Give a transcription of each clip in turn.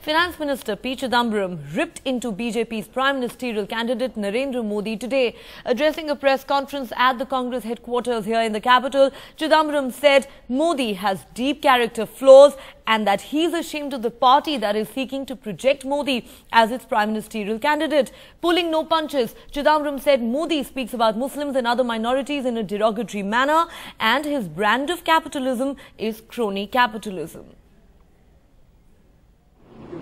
Finance Minister P. Chidambaram ripped into BJP's Prime Ministerial candidate Narendra Modi today. Addressing a press conference at the Congress headquarters here in the capital, Chidambaram said Modi has deep character flaws and that he's ashamed of the party that is seeking to project Modi as its Prime Ministerial candidate. Pulling no punches, Chidambaram said Modi speaks about Muslims and other minorities in a derogatory manner and his brand of capitalism is crony capitalism.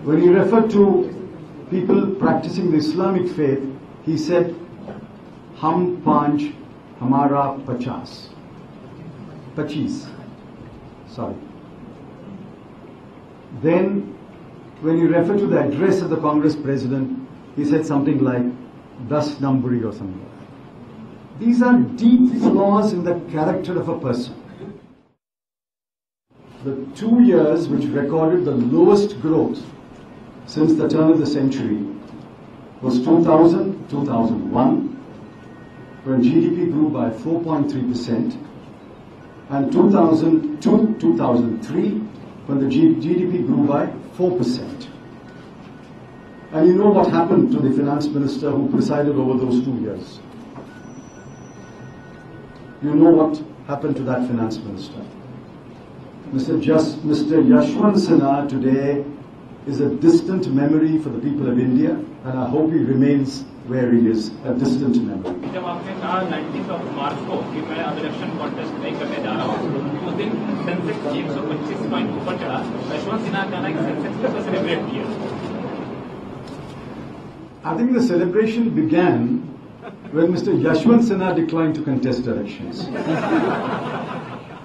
When he referred to people practicing the Islamic faith, he said, Hum panch, hamara pachas. Pachis. Sorry. Then, when he referred to the address of the Congress president, he said something like, Das numberi or something. These are deep flaws in the character of a person. The two years which recorded the lowest growth since the turn of the century was 2000 2001, when GDP grew by 4.3%, and 2002 2003, when the GDP grew by 4%. And you know what happened to the finance minister who presided over those two years. You know what happened to that finance minister. Mr. Just, Mr. Sinha today is a distant memory for the people of India, and I hope he remains where he is, a distant memory. जब आपने कहा 19 of March को कि मैं अब election contest नहीं करने जा रहा हूँ उस दिन सेंसेक्स 125 पॉइंट ऊपर चढ़ा यशवंत सिन्हा का कहना है कि सेंसेक्स को सेलिब्रेट किया I think the celebration began when Mr. Yashwant Sinha declined to contest elections.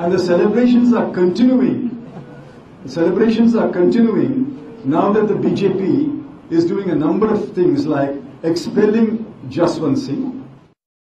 and the celebrations are continuing. The celebrations are continuing now that the BJP is doing a number of things like expelling Jaswant Singh,